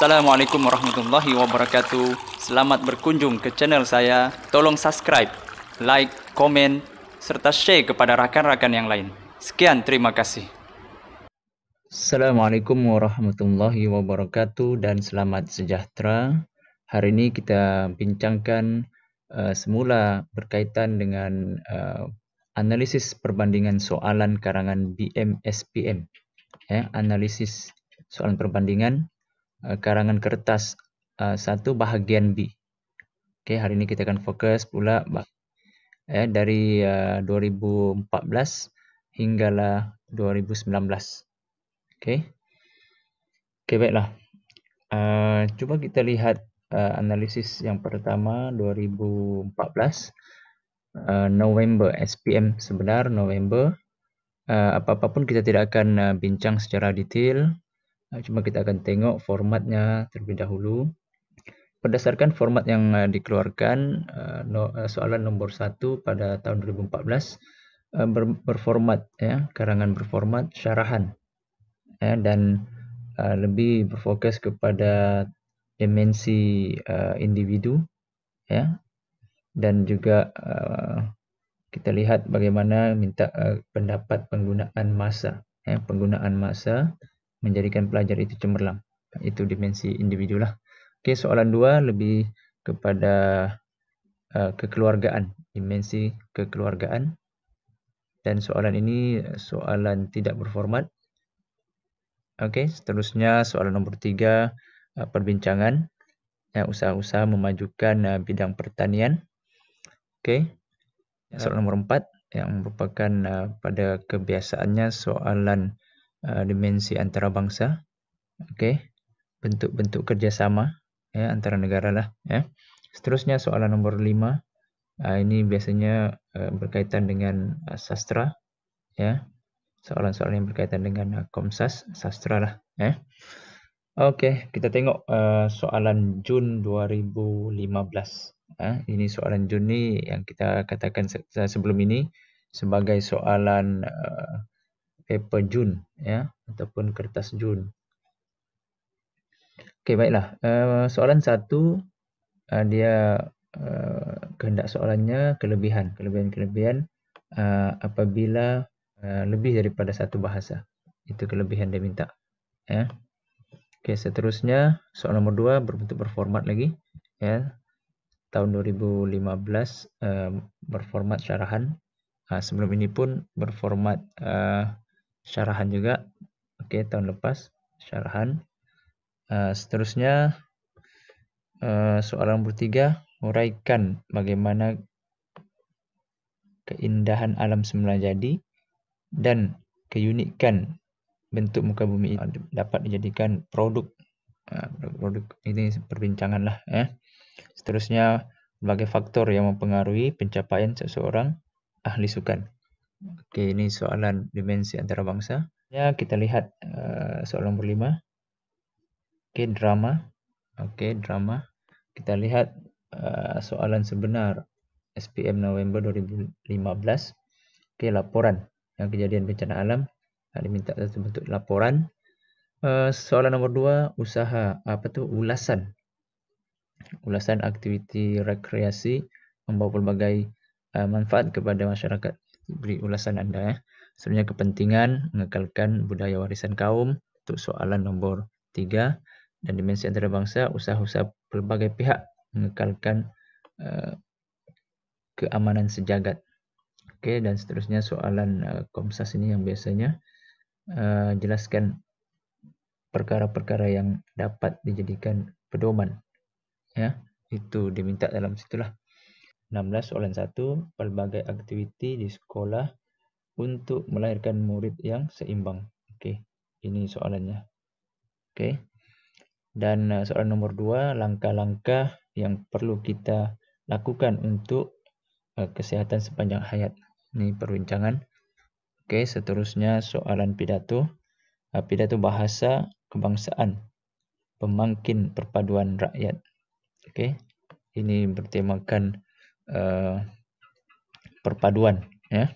Assalamualaikum warahmatullahi wabarakatuh. Selamat berkunjung ke channel saya. Tolong subscribe, like, komen, serta share kepada rakan-rakan yang lain. Sekian, terima kasih. Assalamualaikum warahmatullahi wabarakatuh dan selamat sejahtera. Hari ini kita bincangkan uh, semula berkaitan dengan uh, analisis perbandingan soalan karangan BMSPM. Ya, analisis soalan perbandingan uh, karangan kertas uh, satu bahagian B. Okey, hari ini kita akan fokus pula ya, dari uh, 2014 hinggalah 2019. Okey. Okey, baiklah. Uh, cuba kita lihat uh, analisis yang pertama 2014 uh, November SPM sebenar November. Uh, apa-apa pun kita tidak akan uh, bincang secara detail. Uh, cuma kita akan tengok formatnya terlebih dahulu. Berdasarkan format yang uh, dikeluarkan, uh, uh, soalan nombor satu pada tahun 2014 uh, ber, berformat, ya, karangan berformat syarahan ya, dan lebih berfokus kepada dimensi individu ya dan juga kita lihat bagaimana minta pendapat penggunaan masa ya penggunaan masa menjadikan pelajar itu cemerlang. Itu dimensi individu lah okey soalan dua lebih kepada uh, kekeluargaan. Dimensi kekeluargaan. Dan soalan ini soalan tidak berformat. Okey, seterusnya soalan nombor tiga, uh, perbincangan. Usaha-usaha memajukan uh, bidang pertanian. Okey, soalan nombor empat yang merupakan uh, pada kebiasaannya soalan dimensi antarabangsa. Okey, bentuk-bentuk kerjasama ya, antara negara lah. Ya. Seterusnya soalan nombor lima, ini biasanya berkaitan dengan sastra. Ya, soalan-soalan yang berkaitan dengan uh, Komsas sastra lah eh okey kita tengok uh, soalan Jun 2015 eh ini soalan Jun ni yang kita katakan se sebelum ini sebagai soalan uh, paper Jun ya ataupun kertas Jun okey baiklah uh, soalan satu uh, dia uh, kehendak soalannya kelebihan kelebihan-kelebihan uh, apabila Uh, lebih daripada satu bahasa. Itu kelebihan dia minta. Ya. Okey, seterusnya soalan nombor dua berbentuk berformat lagi. Ya. Tahun 2015 uh, berformat syarahan. Uh, sebelum ini pun berformat uh, syarahan juga. Okey, tahun lepas syarahan. Uh, seterusnya uh, soalan nombor tiga uraikan bagaimana keindahan alam semula jadi dan keunikan bentuk muka bumi ini dapat dijadikan produk ha, produk ini perbincangan lah eh. seterusnya berbagai faktor yang mempengaruhi pencapaian seseorang ahli sukan Okey, ini soalan dimensi antarabangsa. Ya kita lihat uh, soalan nombor lima. Okey, drama. Okey, drama. Kita lihat uh, soalan sebenar. SPM November 2015 Okey, laporan. Yang kejadian bencana alam. Diminta satu bentuk laporan. Uh, soalan nombor dua usaha. Apa tu? Ulasan. Ulasan aktiviti rekreasi membawa pelbagai uh, manfaat kepada masyarakat beri ulasan anda ya sebenarnya kepentingan mengekalkan budaya warisan kaum untuk soalan nombor tiga dan dimensi antarabangsa usaha-usaha pelbagai pihak mengekalkan uh, keamanan sejagat Okey dan seterusnya soalan uh, Komsas ini yang biasanya uh, jelaskan perkara-perkara yang dapat dijadikan pedoman. Ya, itu diminta dalam situlah. 16 soalan 1 pelbagai aktiviti di sekolah untuk melahirkan murid yang seimbang. Okey, ini soalannya. Okey. Dan uh, soalan nombor 2 langkah-langkah yang perlu kita lakukan untuk uh, kesihatan sepanjang hayat. Ini perbincangan. Okey, seterusnya soalan pidato. Uh, pidato bahasa kebangsaan. Pemangkin perpaduan rakyat. Okey. Ini bertemakan uh, perpaduan ya.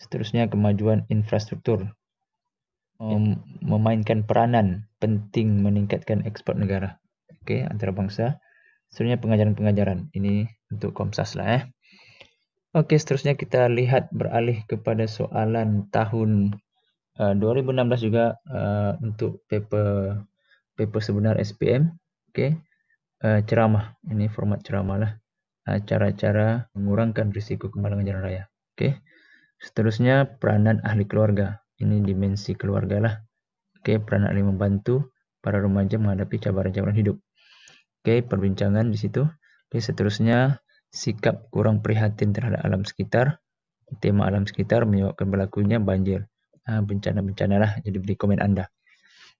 Seterusnya kemajuan infrastruktur. memainkan peranan penting meningkatkan ekspor negara. Okey, antarabangsa. Seterusnya pengajaran-pengajaran. Ini untuk Komsas lah eh. Okey, seterusnya kita lihat beralih kepada soalan tahun uh, 2016 juga uh, untuk paper paper sebenar SPM. Okey. Uh, ceramah. Ini format ceramah lah. Cara-cara mengurangkan risiko kemalangan jalan raya. Okey. Seterusnya peranan ahli keluarga. Ini dimensi keluarga lah. Okey, peranan ahli membantu para remaja menghadapi cabaran-cabaran hidup. Okey, perbincangan di situ. Okey, seterusnya sikap kurang prihatin terhadap alam sekitar. Tema alam sekitar menyebabkan berlakunya banjir. Ha, bencana-bencana lah. Jadi beri komen anda.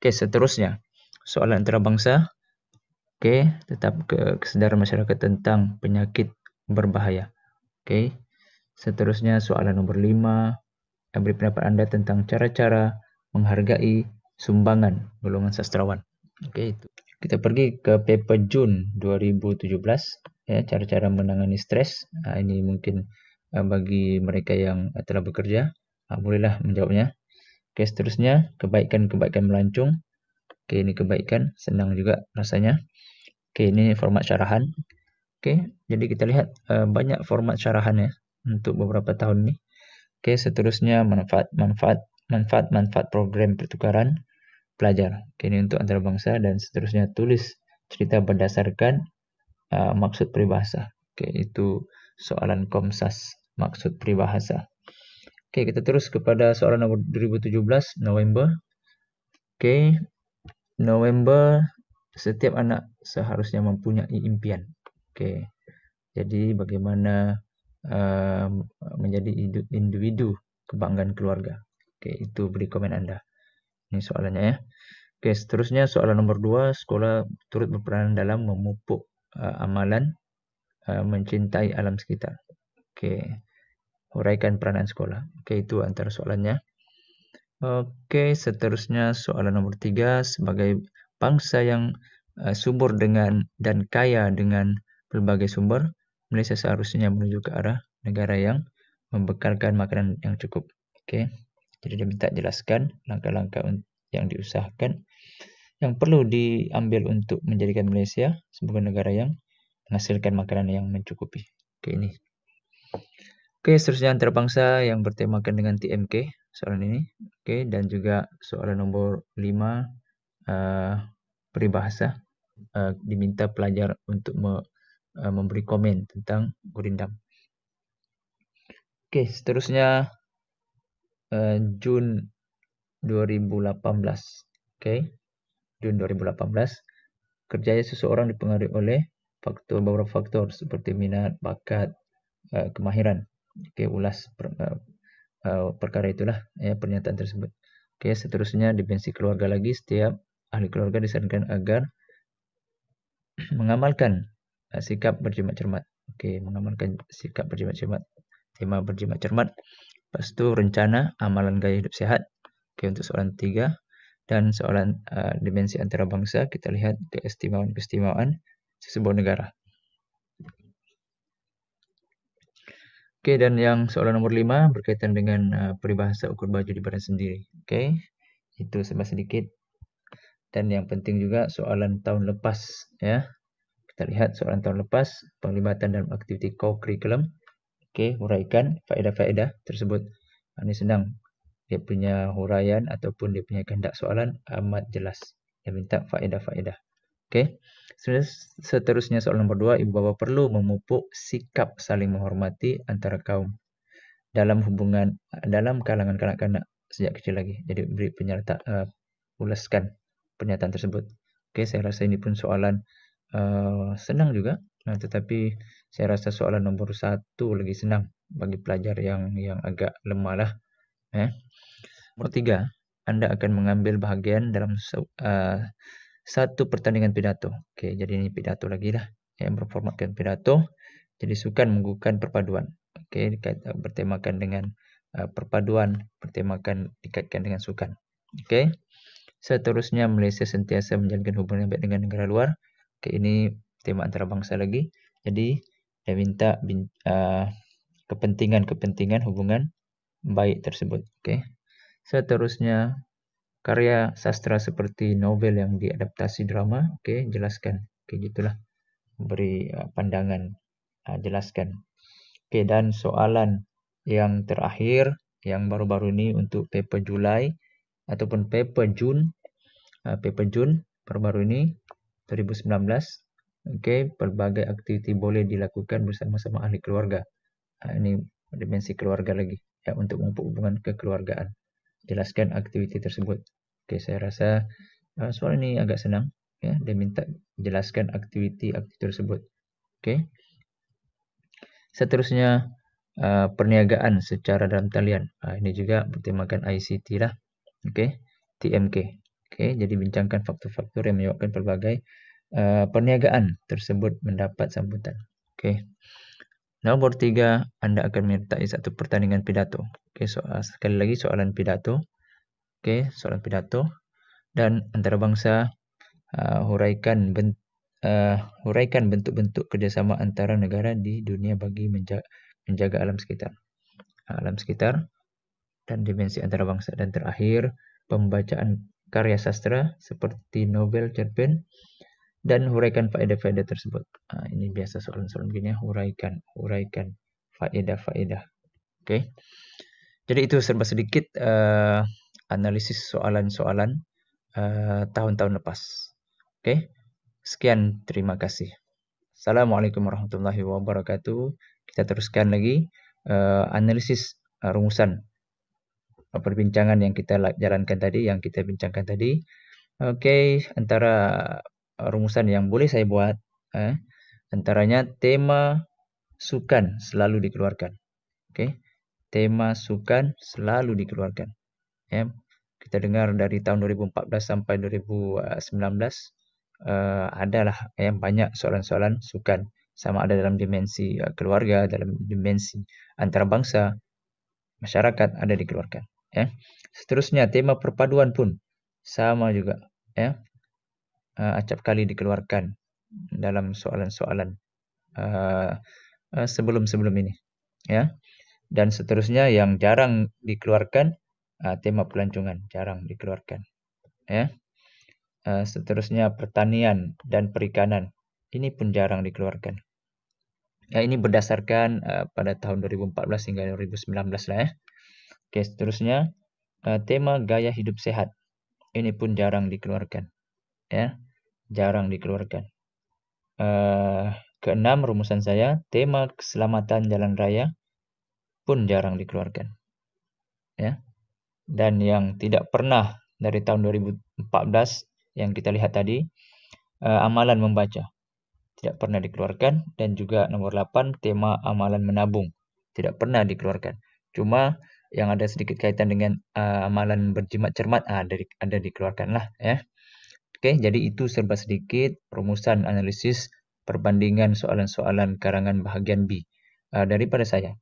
Okey, seterusnya. Soalan antarabangsa. Okey, tetap ke kesedaran masyarakat tentang penyakit berbahaya. Okey. Seterusnya soalan nombor lima. Beri pendapat anda tentang cara-cara menghargai sumbangan golongan sastrawan. Okey, itu. Kita pergi ke paper Jun 2017 ya cara-cara menangani stres ha, ini mungkin uh, bagi mereka yang uh, telah bekerja uh, bolehlah menjawabnya okey seterusnya kebaikan-kebaikan melancung okey ini kebaikan senang juga rasanya okey ini format syarahan okey jadi kita lihat uh, banyak format syarahan ya untuk beberapa tahun ini okey seterusnya manfaat manfaat manfaat manfaat program pertukaran pelajar okey ini untuk antarabangsa dan seterusnya tulis cerita berdasarkan uh, maksud peribahasa. Okay, itu soalan Komsas maksud peribahasa. Okay, kita terus kepada soalan nombor 2017 November. Okay, November setiap anak seharusnya mempunyai impian. Okay, jadi bagaimana uh, menjadi individu kebanggaan keluarga. Okay, itu beri komen anda. Ini soalannya ya. Okay, seterusnya soalan nombor 2, sekolah turut berperan dalam memupuk uh, amalan uh, mencintai alam sekitar. Okey. Huraikan peranan sekolah. Okey, itu antara soalannya. Okey, seterusnya soalan nombor tiga. Sebagai bangsa yang uh, subur dengan dan kaya dengan pelbagai sumber, Malaysia seharusnya menuju ke arah negara yang membekalkan makanan yang cukup. Okey. Jadi dia minta jelaskan langkah-langkah yang diusahakan yang perlu diambil untuk menjadikan Malaysia sebagai negara yang menghasilkan makanan yang mencukupi. Okey ini. Okey, seterusnya antarabangsa yang bertemakan dengan TMK soalan ini. Okey dan juga soalan nombor 5 uh, peribahasa uh, diminta pelajar untuk me, uh, memberi komen tentang gurindam. Okey, seterusnya uh, Jun 2018. Okey. Jun 2018, kerjaya seseorang dipengaruhi oleh faktor beberapa faktor seperti minat, bakat, uh, kemahiran. Okey, ulas per, uh, uh, perkara itulah ya pernyataan tersebut. Okey, seterusnya dimensi keluarga lagi setiap ahli keluarga disarankan agar mengamalkan uh, sikap berjimat cermat. Okey, mengamalkan sikap berjimat cermat. Tema berjimat cermat. Lepas itu rencana amalan gaya hidup sehat. Okey, untuk soalan tiga dan soalan uh, dimensi antarabangsa kita lihat keistimewaan-keistimewaan sesebuah negara. Okey dan yang soalan nombor lima berkaitan dengan uh, peribahasa ukur baju di badan sendiri. Okey. Itu sebab sedikit. Dan yang penting juga soalan tahun lepas ya. Kita lihat soalan tahun lepas penglibatan dalam aktiviti co-curriculum. Okey, huraikan faedah-faedah tersebut. Ini senang dia punya huraian ataupun dia punya kehendak soalan amat jelas. Dia minta faedah-faedah. Okey. Seterusnya soalan nombor dua, ibu bapa perlu memupuk sikap saling menghormati antara kaum dalam hubungan dalam kalangan kanak-kanak sejak kecil lagi. Jadi beri penyerta uh, ulaskan pernyataan tersebut. Okey, saya rasa ini pun soalan uh, senang juga. Nah, tetapi saya rasa soalan nombor satu lagi senang bagi pelajar yang yang agak lemah lah. Eh. Nomor tiga, anda akan mengambil bahagian dalam uh, satu pertandingan pidato. Okey, jadi ini pidato lagi lah yang berformatkan pidato. Jadi sukan menggugurkan perpaduan. Okey, bertemakan dengan uh, perpaduan, bertemakan dikaitkan dengan sukan. Okey. Seterusnya Malaysia sentiasa menjalinkan hubungan baik dengan negara luar. Okey, ini tema antarabangsa lagi. Jadi saya minta uh, kepentingan-kepentingan hubungan baik tersebut. Okey. Seterusnya karya sastra seperti novel yang diadaptasi drama, okey, jelaskan. Okey, gitulah. Beri uh, pandangan, uh, jelaskan. Okey, dan soalan yang terakhir yang baru-baru ini untuk paper Julai ataupun paper Jun, uh, paper Jun baru-baru ini 2019. Okey, pelbagai aktiviti boleh dilakukan bersama-sama ahli keluarga. Uh, ini dimensi keluarga lagi ya untuk memupuk hubungan kekeluargaan. Jelaskan aktiviti tersebut. Okey, saya rasa uh, soalan ini agak senang ya. Dia minta jelaskan aktiviti-aktiviti tersebut. Okey. Seterusnya uh, perniagaan secara dalam talian. Uh, ini juga bertemakan ICT lah. Okey. TMK. Okey, jadi bincangkan faktor-faktor yang menyebabkan pelbagai uh, perniagaan tersebut mendapat sambutan. Okey. Nombor tiga, anda akan menyertai satu pertandingan pidato. Okey, so, uh, sekali lagi soalan pidato. Okey, soalan pidato. Dan antarabangsa uh, huraikan bentuk uh, huraikan bentuk-bentuk kerjasama antara negara di dunia bagi menjaga, menjaga alam sekitar. Alam sekitar dan dimensi antarabangsa. Dan terakhir, pembacaan karya sastra seperti novel cerpen dan huraikan faedah-faedah tersebut. Uh, ini biasa soalan-soalan begini, huraikan, huraikan faedah-faedah. Okey. Jadi itu serba sedikit uh, analisis soalan-soalan uh, tahun-tahun lepas. Okey. Sekian, terima kasih. Assalamualaikum warahmatullahi wabarakatuh. Kita teruskan lagi uh, analisis uh, rumusan uh, perbincangan yang kita jalankan tadi, yang kita bincangkan tadi. Okey, antara uh, rumusan yang boleh saya buat, eh, antaranya tema sukan selalu dikeluarkan. Okey, tema sukan selalu dikeluarkan. Ya, kita dengar dari tahun 2014 sampai 2019 uh, adalah yang banyak soalan-soalan sukan sama ada dalam dimensi uh, keluarga, dalam dimensi antarabangsa, masyarakat ada dikeluarkan. Ya. Seterusnya tema perpaduan pun sama juga. Ya. Uh, acap kali dikeluarkan dalam soalan-soalan uh, uh, sebelum-sebelum ini. Ya. Dan seterusnya yang jarang dikeluarkan uh, tema pelancongan jarang dikeluarkan. Ya. Eh, seterusnya pertanian dan perikanan. Ini pun jarang dikeluarkan. Ya, ini berdasarkan uh, pada tahun 2014 hingga 2019 lah ya. Okey, seterusnya uh, tema gaya hidup sehat. Ini pun jarang dikeluarkan. Ya. Jarang dikeluarkan. Uh, keenam rumusan saya, tema keselamatan jalan raya pun jarang dikeluarkan. Ya. Dan yang tidak pernah dari tahun 2014 yang kita lihat tadi, uh, amalan membaca tidak pernah dikeluarkan dan juga nomor 8 tema amalan menabung tidak pernah dikeluarkan. Cuma yang ada sedikit kaitan dengan uh, amalan berjimat cermat uh, ada ada dikeluarkanlah ya. Okey, jadi itu serba sedikit rumusan analisis perbandingan soalan-soalan karangan bahagian B uh, daripada saya.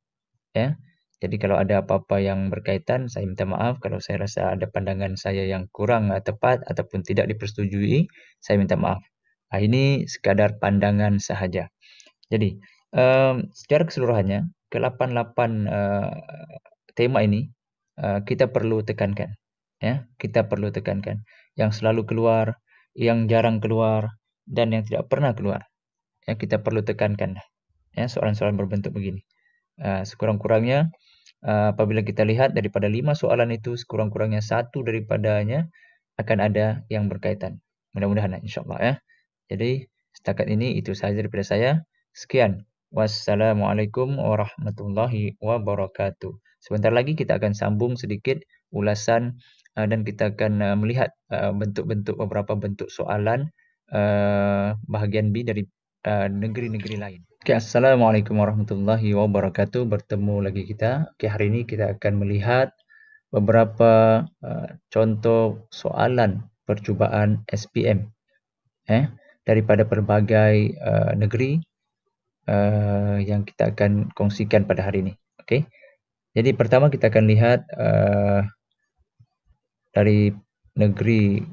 Ya. Jadi kalau ada apa-apa yang berkaitan, saya minta maaf. Kalau saya rasa ada pandangan saya yang kurang tepat ataupun tidak dipersetujui, saya minta maaf. Ah, ini sekadar pandangan sahaja. Jadi, um, secara keseluruhannya, ke-8-8 uh, tema ini uh, kita perlu tekankan. Ya, kita perlu tekankan. Yang selalu keluar, yang jarang keluar, dan yang tidak pernah keluar. Ya, kita perlu tekankan. Ya, soalan-soalan berbentuk begini. Uh, sekurang-kurangnya, uh, apabila kita lihat daripada lima soalan itu sekurang-kurangnya satu daripadanya akan ada yang berkaitan. Mudah-mudahan insyaAllah ya. Jadi setakat ini itu sahaja daripada saya. Sekian. Wassalamualaikum warahmatullahi wabarakatuh. Sebentar lagi kita akan sambung sedikit ulasan uh, dan kita akan uh, melihat uh, bentuk-bentuk beberapa bentuk soalan uh, bahagian B dari uh, negeri-negeri lain. Okay, Assalamualaikum warahmatullahi wabarakatuh. Bertemu lagi kita. Okay, hari ini kita akan melihat beberapa uh, contoh soalan percubaan SPM eh, daripada pelbagai uh, negeri uh, yang kita akan kongsikan pada hari ini. Okay. Jadi pertama kita akan lihat uh, dari negeri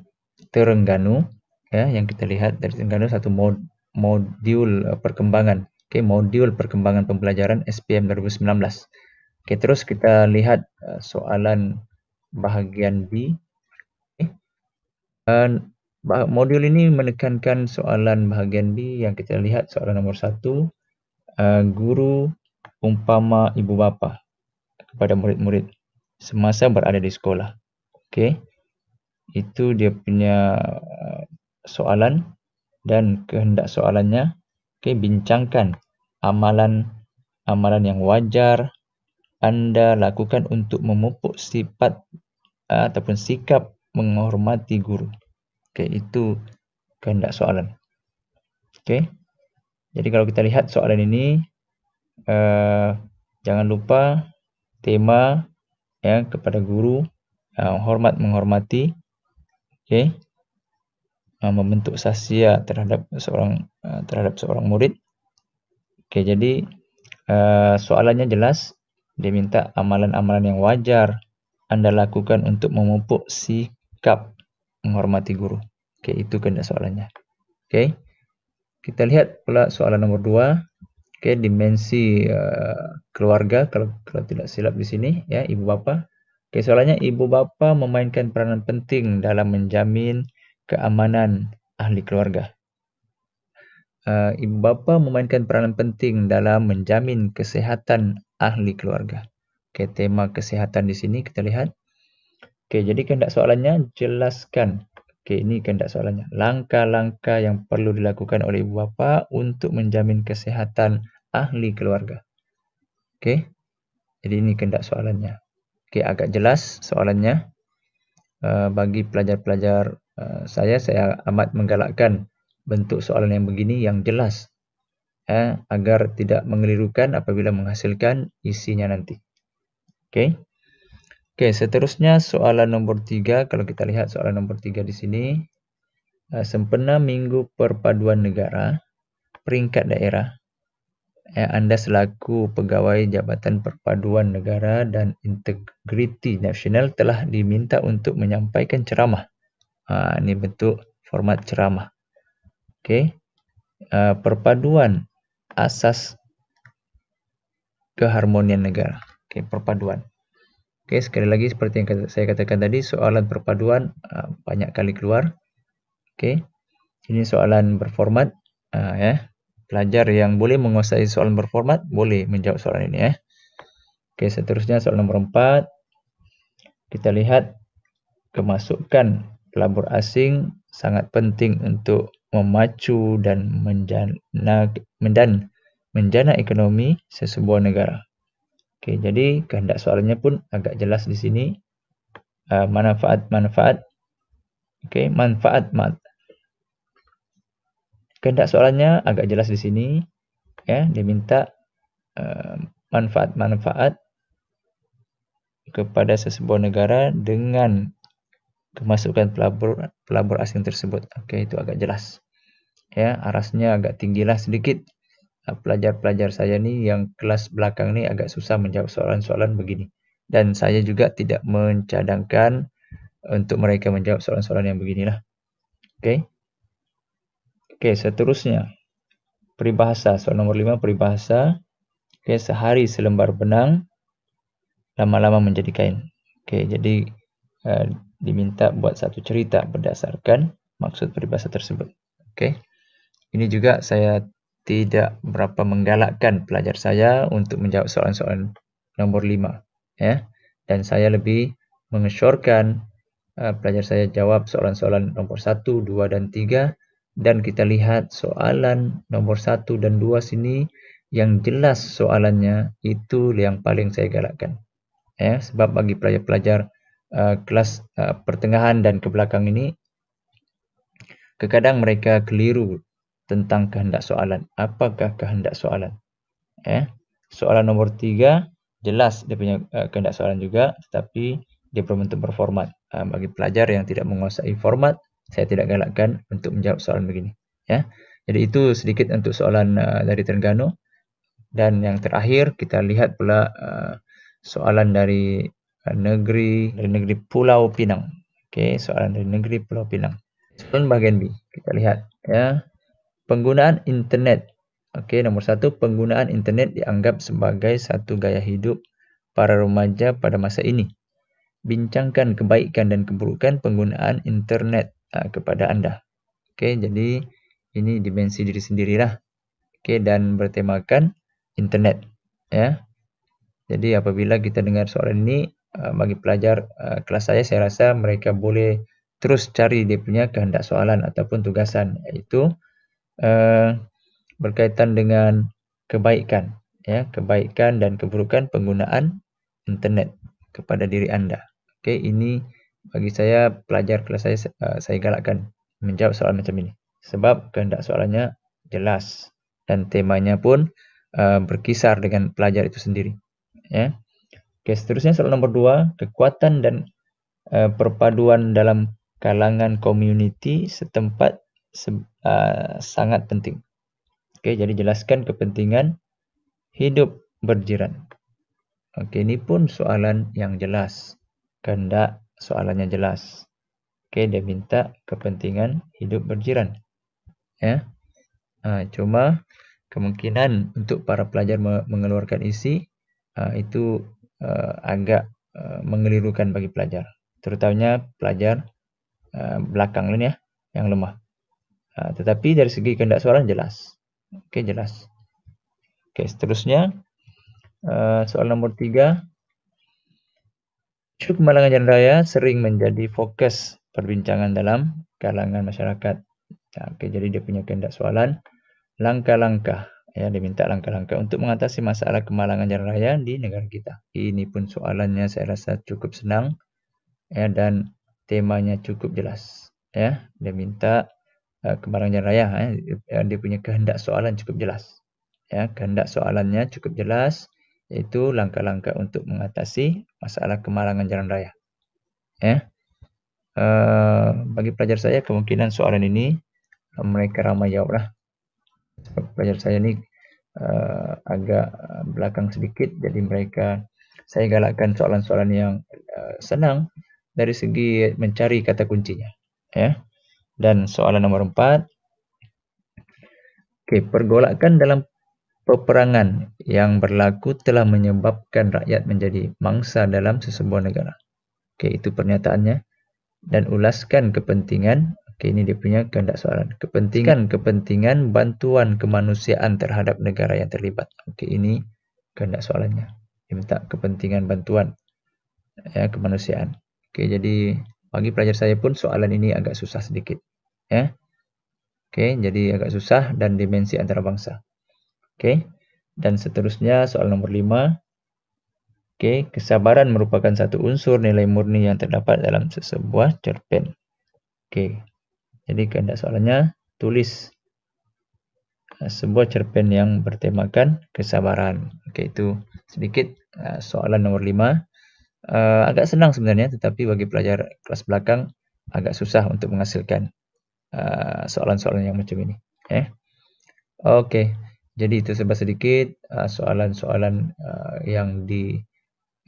Terengganu ya, yang kita lihat dari Terengganu satu mod, modul uh, perkembangan okay, modul perkembangan pembelajaran SPM 2019. Okay, terus kita lihat uh, soalan bahagian B. Okay. Dan modul ini menekankan soalan bahagian B yang kita lihat soalan nombor satu. Uh, guru umpama ibu bapa kepada murid-murid semasa berada di sekolah. Okey. Itu dia punya uh, soalan dan kehendak soalannya. Okey, bincangkan amalan amalan yang wajar anda lakukan untuk memupuk sifat uh, ataupun sikap menghormati guru. Okey, itu kehendak soalan. Okey. Jadi kalau kita lihat soalan ini uh, jangan lupa tema ya kepada guru uh, hormat menghormati. Okey. Uh, membentuk sasia terhadap seorang uh, terhadap seorang murid. Okey, jadi uh, soalannya jelas dia minta amalan-amalan yang wajar anda lakukan untuk memupuk sikap menghormati guru. Okey, itu kena soalannya. Okey. Kita lihat pula soalan nombor dua. Okey, dimensi uh, keluarga kalau kalau tidak silap di sini ya, ibu bapa. Okey, soalannya ibu bapa memainkan peranan penting dalam menjamin keamanan ahli keluarga. Uh, ibu bapa memainkan peranan penting dalam menjamin kesihatan ahli keluarga. Okey, tema kesihatan di sini kita lihat. Okey, jadi kehendak soalannya jelaskan. Okey, ini kehendak soalannya. Langkah-langkah yang perlu dilakukan oleh ibu bapa untuk menjamin kesihatan ahli keluarga. Okey. Jadi ini kehendak soalannya. Okey, agak jelas soalannya. Uh, bagi pelajar-pelajar uh, saya, saya amat menggalakkan bentuk soalan yang begini yang jelas. Eh, agar tidak mengelirukan apabila menghasilkan isinya nanti. Okey. Okey, seterusnya soalan nombor tiga. Kalau kita lihat soalan nombor tiga di sini. Uh, sempena Minggu Perpaduan Negara, peringkat daerah. Eh, anda selaku pegawai Jabatan Perpaduan Negara dan Integriti Nasional telah diminta untuk menyampaikan ceramah. Uh, ini bentuk format ceramah. Okey. Uh, perpaduan asas keharmonian negara okay, perpaduan. Okay, sekali lagi seperti yang saya katakan tadi, soalan perpaduan uh, banyak kali keluar. Okay, ini soalan berformat. Uh, ya. Pelajar yang boleh menguasai soalan berformat, boleh menjawab soalan ini. Ya. Okay, seterusnya soalan nombor empat. Kita lihat kemasukan pelabur asing sangat penting untuk memacu dan menjana, mendan, menjana ekonomi sesebuah negara. Okey, jadi kehendak soalannya pun agak jelas di sini. Uh, manfaat-manfaat. Okey, manfaat mat. Kehendak soalannya agak jelas di sini. Ya, dia minta uh, manfaat-manfaat kepada sesebuah negara dengan kemasukan pelabur pelabur asing tersebut. Okey, itu agak jelas. Ya, arasnya agak tinggilah sedikit pelajar-pelajar saya ni yang kelas belakang ni agak susah menjawab soalan-soalan begini. Dan saya juga tidak mencadangkan untuk mereka menjawab soalan-soalan yang beginilah. Okey. Okey, seterusnya. Peribahasa. Soalan nombor lima, peribahasa. Okey, sehari selembar benang, lama-lama menjadi kain. Okey, jadi uh, diminta buat satu cerita berdasarkan maksud peribahasa tersebut. Okey. Ini juga saya tidak berapa menggalakkan pelajar saya untuk menjawab soalan-soalan nombor lima. Ya. Dan saya lebih mengesyorkan uh, pelajar saya jawab soalan-soalan nombor satu, dua dan tiga. Dan kita lihat soalan nombor satu dan dua sini yang jelas soalannya itu yang paling saya galakkan. Ya, sebab bagi pelajar-pelajar uh, kelas uh, pertengahan dan ke belakang ini, kadang mereka keliru tentang kehendak soalan. Apakah kehendak soalan? Eh, soalan nombor tiga jelas dia punya uh, kehendak soalan juga, tetapi dia berbentuk berformat. Uh, bagi pelajar yang tidak menguasai format, saya tidak galakkan untuk menjawab soalan begini. Ya, jadi itu sedikit untuk soalan uh, dari Terengganu. Dan yang terakhir kita lihat pula uh, soalan dari uh, negeri dari negeri Pulau Pinang. Okey, soalan dari negeri Pulau Pinang. Soalan bahagian B kita lihat ya Penggunaan internet. Okey, nombor satu, penggunaan internet dianggap sebagai satu gaya hidup para remaja pada masa ini. Bincangkan kebaikan dan keburukan penggunaan internet uh, kepada anda. Okey, jadi ini dimensi diri sendirilah. Okey dan bertemakan internet ya. Jadi apabila kita dengar soalan ini uh, bagi pelajar uh, kelas saya saya rasa mereka boleh terus cari dia punya kehendak soalan ataupun tugasan iaitu uh, berkaitan dengan kebaikan ya kebaikan dan keburukan penggunaan internet kepada diri anda. Okey ini bagi saya pelajar kelas saya uh, saya galakkan menjawab soalan macam ini sebab kehendak soalannya jelas dan temanya pun uh, berkisar dengan pelajar itu sendiri ya. Okey seterusnya soalan nombor dua kekuatan dan uh, perpaduan dalam kalangan komuniti setempat se uh, sangat penting. Okey jadi jelaskan kepentingan hidup berjiran. Okey ini pun soalan yang jelas. Kehendak soalannya jelas. Okey, dia minta kepentingan hidup berjiran. Ya. Ha, cuma kemungkinan untuk para pelajar mengeluarkan isi ha, itu uh, agak uh, mengelirukan bagi pelajar. Terutamanya pelajar uh, belakang ini ya, yang lemah. Ha, tetapi dari segi kehendak soalan jelas. Okey, jelas. Okey, seterusnya uh, soalan nombor tiga. Isu kemalangan jalan raya sering menjadi fokus perbincangan dalam kalangan masyarakat. Ya, okay, jadi dia punya kehendak soalan langkah-langkah ya dia minta langkah-langkah untuk mengatasi masalah kemalangan jalan raya di negara kita. Ini pun soalannya saya rasa cukup senang ya dan temanya cukup jelas ya. Dia minta uh, kemalangan jalan raya ya. dia punya kehendak soalan cukup jelas. Ya, kehendak soalannya cukup jelas iaitu langkah-langkah untuk mengatasi masalah kemalangan jalan raya. Ya. Uh, bagi pelajar saya kemungkinan soalan ini uh, mereka ramai jawablah. Sebab pelajar saya ni uh, agak belakang sedikit jadi mereka saya galakkan soalan-soalan yang uh, senang dari segi mencari kata kuncinya. Ya. Dan soalan nomor empat. Okay, pergolakan dalam peperangan yang berlaku telah menyebabkan rakyat menjadi mangsa dalam sesebuah negara. Okey, itu pernyataannya. Dan ulaskan kepentingan, okey ini dia punya kehendak soalan. Kepentingan kepentingan bantuan kemanusiaan terhadap negara yang terlibat. Okey, ini kehendak soalannya. Dia minta kepentingan bantuan ya kemanusiaan. Okey, jadi bagi pelajar saya pun soalan ini agak susah sedikit. Ya. Okey, jadi agak susah dan dimensi antara bangsa. Okey. Dan seterusnya soal nombor lima. Okey, kesabaran merupakan satu unsur nilai murni yang terdapat dalam sebuah cerpen. Okey. Jadi kehendak soalannya tulis uh, sebuah cerpen yang bertemakan kesabaran. Okey, itu sedikit uh, soalan nombor lima. Uh, agak senang sebenarnya tetapi bagi pelajar kelas belakang agak susah untuk menghasilkan soalan-soalan uh, yang macam ini. Eh. Okey. Jadi itu sebab sedikit uh, soalan-soalan uh, yang di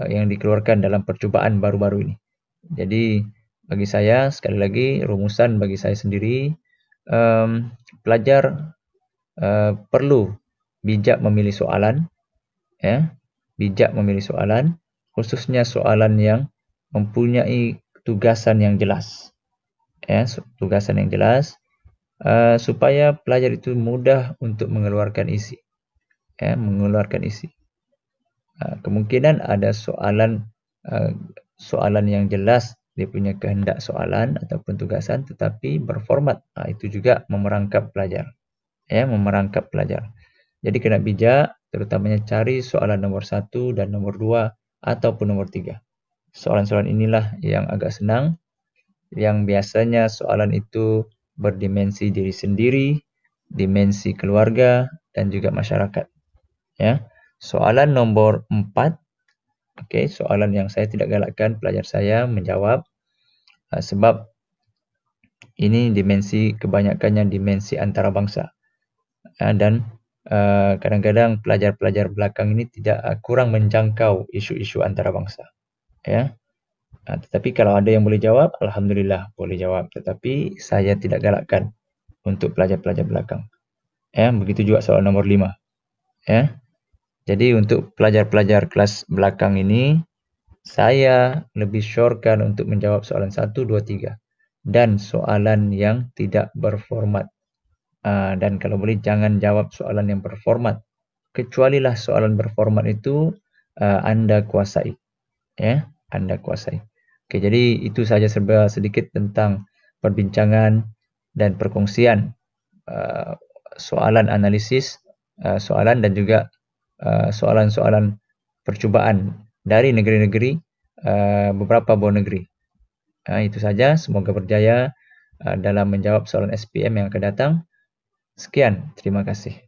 uh, yang dikeluarkan dalam percubaan baru-baru ini. Jadi bagi saya sekali lagi rumusan bagi saya sendiri um, pelajar uh, perlu bijak memilih soalan ya bijak memilih soalan khususnya soalan yang mempunyai tugasan yang jelas ya tugasan yang jelas Uh, supaya pelajar itu mudah untuk mengeluarkan isi. Ya, mengeluarkan isi. Uh, kemungkinan ada soalan uh, soalan yang jelas dia punya kehendak soalan ataupun tugasan tetapi berformat. Uh, itu juga memerangkap pelajar. Ya, memerangkap pelajar. Jadi kena bijak terutamanya cari soalan nomor satu dan nomor dua ataupun nomor tiga. Soalan-soalan inilah yang agak senang. Yang biasanya soalan itu berdimensi diri sendiri, dimensi keluarga dan juga masyarakat. Ya. Soalan nombor empat, okay, soalan yang saya tidak galakkan pelajar saya menjawab uh, sebab ini dimensi kebanyakannya dimensi antarabangsa. Uh, dan uh, kadang-kadang pelajar-pelajar belakang ini tidak uh, kurang menjangkau isu-isu antarabangsa. Ya. Ha, tetapi kalau ada yang boleh jawab, Alhamdulillah boleh jawab. Tetapi saya tidak galakkan untuk pelajar-pelajar belakang. Ya, begitu juga soalan nombor lima. Ya. Jadi untuk pelajar-pelajar kelas belakang ini, saya lebih syorkan untuk menjawab soalan satu, dua, tiga. dan soalan yang tidak berformat. Uh, dan kalau boleh jangan jawab soalan yang berformat. Kecuali lah soalan berformat itu uh, anda kuasai. Ya, anda kuasai. Okey, jadi itu sahaja serba sedikit tentang perbincangan dan perkongsian uh, soalan analisis, uh, soalan dan juga uh, soalan-soalan percubaan dari negeri-negeri uh, beberapa buah negeri. Uh, itu saja. Semoga berjaya uh, dalam menjawab soalan SPM yang akan datang. Sekian. Terima kasih.